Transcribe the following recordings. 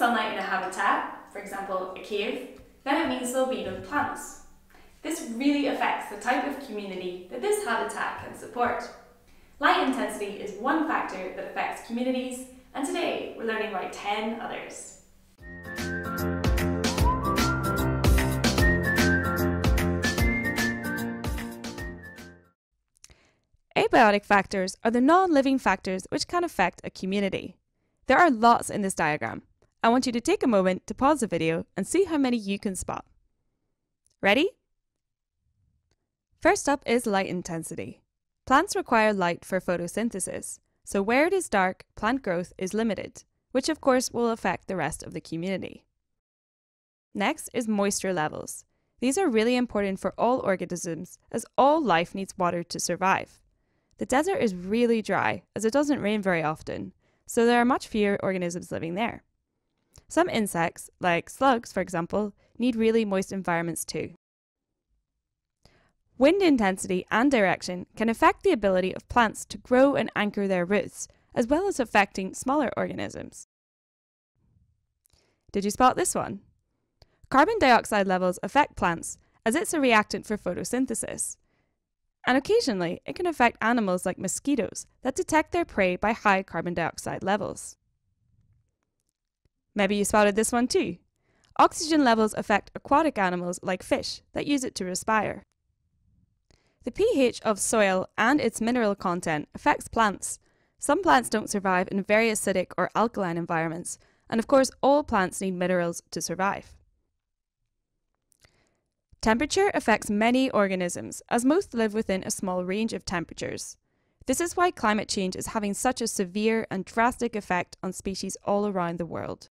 sunlight in a habitat, for example a cave, then it means there'll be no plants. This really affects the type of community that this habitat can support. Light intensity is one factor that affects communities, and today we're learning about 10 others. Abiotic factors are the non-living factors which can affect a community. There are lots in this diagram. I want you to take a moment to pause the video and see how many you can spot. Ready? First up is light intensity. Plants require light for photosynthesis, so where it is dark, plant growth is limited, which of course will affect the rest of the community. Next is moisture levels. These are really important for all organisms as all life needs water to survive. The desert is really dry as it doesn't rain very often, so there are much fewer organisms living there. Some insects, like slugs for example, need really moist environments too. Wind intensity and direction can affect the ability of plants to grow and anchor their roots, as well as affecting smaller organisms. Did you spot this one? Carbon dioxide levels affect plants as it's a reactant for photosynthesis. And occasionally, it can affect animals like mosquitoes that detect their prey by high carbon dioxide levels. Maybe you spotted this one too. Oxygen levels affect aquatic animals like fish that use it to respire. The pH of soil and its mineral content affects plants. Some plants don't survive in very acidic or alkaline environments, and of course all plants need minerals to survive. Temperature affects many organisms, as most live within a small range of temperatures. This is why climate change is having such a severe and drastic effect on species all around the world.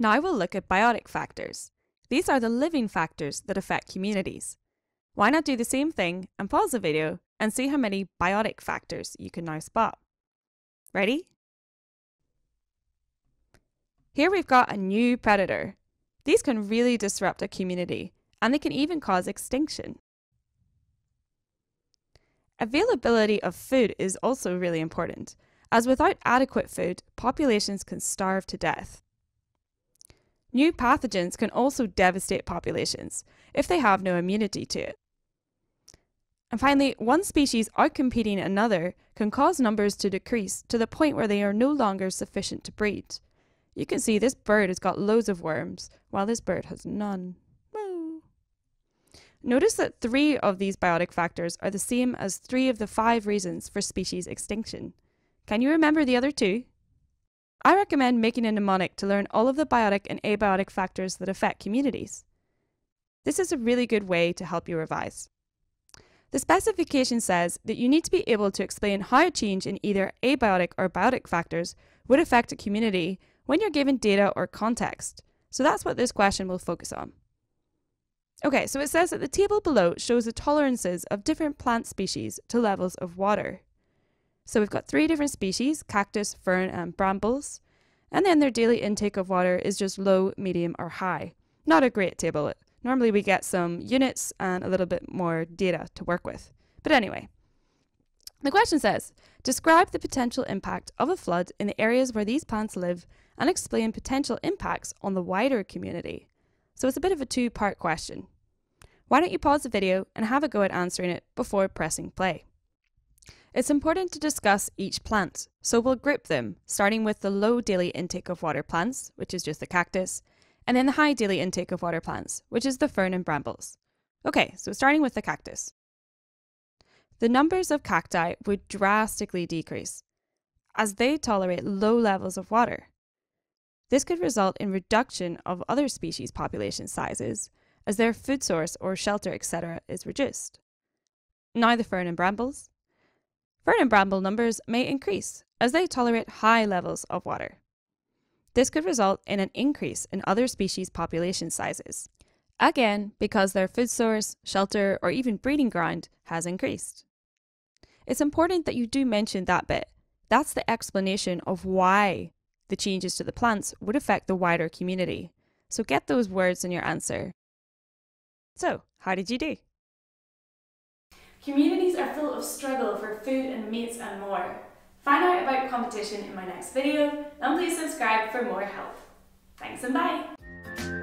Now we'll look at biotic factors. These are the living factors that affect communities. Why not do the same thing and pause the video and see how many biotic factors you can now spot. Ready? Here we've got a new predator, these can really disrupt a community, and they can even cause extinction. Availability of food is also really important, as without adequate food, populations can starve to death. New pathogens can also devastate populations if they have no immunity to it. And finally, one species outcompeting another can cause numbers to decrease to the point where they are no longer sufficient to breed. You can see this bird has got loads of worms, while this bird has none. Notice that three of these biotic factors are the same as three of the five reasons for species extinction. Can you remember the other two? I recommend making a mnemonic to learn all of the biotic and abiotic factors that affect communities. This is a really good way to help you revise. The specification says that you need to be able to explain how a change in either abiotic or biotic factors would affect a community when you're given data or context. So that's what this question will focus on. Okay, so it says that the table below shows the tolerances of different plant species to levels of water. So we've got three different species, cactus, fern, and brambles. And then their daily intake of water is just low, medium, or high. Not a great table. Normally we get some units and a little bit more data to work with. But anyway, the question says, describe the potential impact of a flood in the areas where these plants live and explain potential impacts on the wider community. So it's a bit of a two part question. Why don't you pause the video and have a go at answering it before pressing play? It's important to discuss each plant, so we'll group them, starting with the low daily intake of water plants, which is just the cactus, and then the high daily intake of water plants, which is the fern and brambles. Okay, so starting with the cactus. The numbers of cacti would drastically decrease, as they tolerate low levels of water. This could result in reduction of other species population sizes as their food source or shelter, etc., is reduced. Now the fern and brambles. Fern and bramble numbers may increase as they tolerate high levels of water. This could result in an increase in other species population sizes, again because their food source, shelter, or even breeding ground has increased. It's important that you do mention that bit. That's the explanation of why the changes to the plants would affect the wider community. So get those words in your answer. So, how did you do? Communities are full of struggle for food and mates and more. Find out about competition in my next video and please subscribe for more help. Thanks and bye!